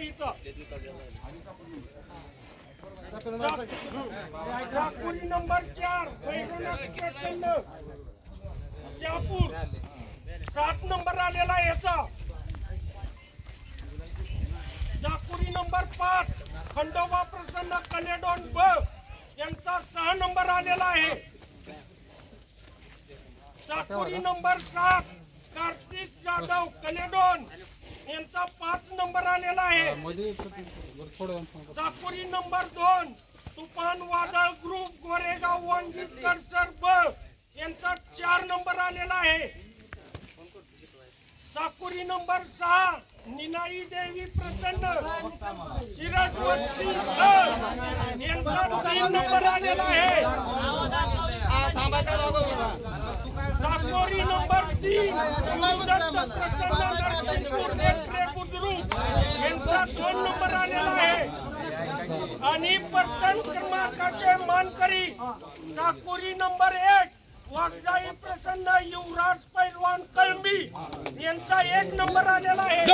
इथं नंबर चार भैरवनाथ सात नंबर आलेला याचा चाकुरी नंबर पाच खंडोबा प्रसन्न कलेडॉन ब यांचा सहा नंबर आलेला आहे चाकुरी नंबर सात कार्तिक जाधव कलेडॉन यांचा पाच नंबर आलेला आहे. चाकुरी नंबर दोन तुफान वादळ ग्रुप गोरेगाव वांगीकर सर ब यांचा चार नंबर आलेला आहे. चाकुरी नंबर सहा निनाई देवी प्रसन्न. शिरस्वती यांचा तीन नंबर आलेला आहे. चाकोरी नंबर रेल्वे बुद्रुक यांचा दोन नंबर आलेला आहे आणि प्रथम क्रमांकाचे मानकरी चाकोरी नंबर एक वागजाई प्रसन्न युवराज पैलवान कलमी यांचा एक नंबर आलेला आहे.